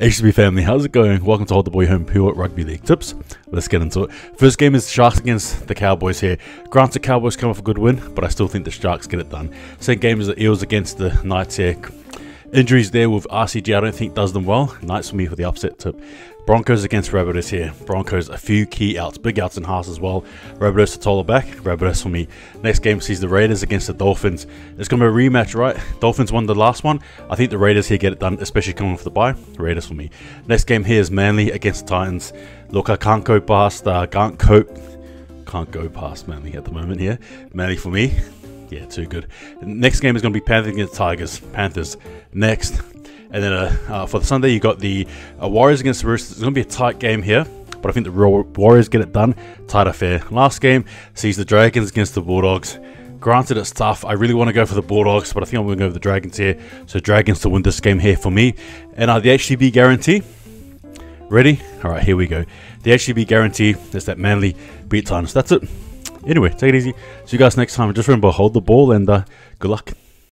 HB family, how's it going? Welcome to Hold the Ball Home Pure Rugby League Tips. Let's get into it. First game is the Sharks against the Cowboys here. Granted, Cowboys come off a good win, but I still think the Sharks get it done. Second game is the Eels against the Knights here. Injuries there with RCG, I don't think does them well. Knights for me for the upset tip. Broncos against Rabbitohs here. Broncos, a few key outs, big outs in Haas as well. Rabbitohs to Tola back. Rabbitohs for me. Next game sees the Raiders against the Dolphins. It's going to be a rematch, right? Dolphins won the last one. I think the Raiders here get it done, especially coming off the bye. Raiders for me. Next game here is Manly against the Titans. Look, I can't go past, uh, can't cope, can't go past Manly at the moment here. Manly for me. Yeah, too good. Next game is going to be Panthers against Tigers. Panthers. Next. And then uh, uh, for the Sunday, you got the uh, Warriors against the Roosters. It's going to be a tight game here, but I think the Warriors get it done. Tight affair. Last game sees the Dragons against the Bulldogs. Granted, it's tough. I really want to go for the Bulldogs, but I think I'm going to go for the Dragons here. So Dragons to win this game here for me. And uh, the HTB guarantee. Ready? All right, here we go. The HTB guarantee is that Manly beat Titans. That's it. Anyway, take it easy. See you guys next time. Just remember, hold the ball and uh, good luck.